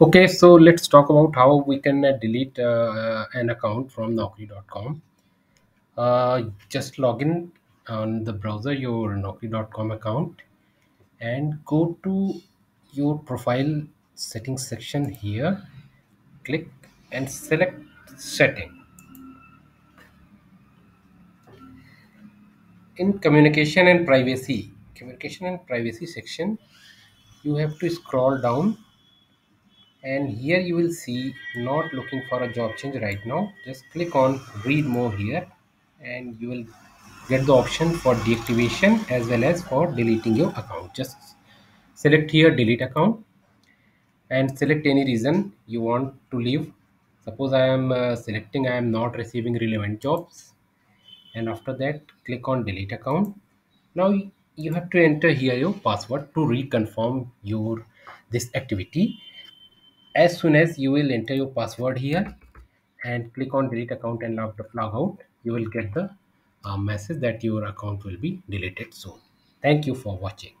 Okay, so let's talk about how we can uh, delete uh, an account from Naukri.com. Uh, just log in on the browser your Naukri.com account and go to your profile settings section here. Click and select setting. In communication and privacy, communication and privacy section, you have to scroll down and here you will see not looking for a job change right now. Just click on read more here and you will get the option for deactivation as well as for deleting your account. Just select here delete account and select any reason you want to leave. Suppose i am uh, selecting i am not receiving relevant jobs. And after that click on delete account. Now you have to enter here your password to reconfirm your this activity as soon as you will enter your password here and click on delete account and log, log out you will get the uh, message that your account will be deleted soon. Thank you for watching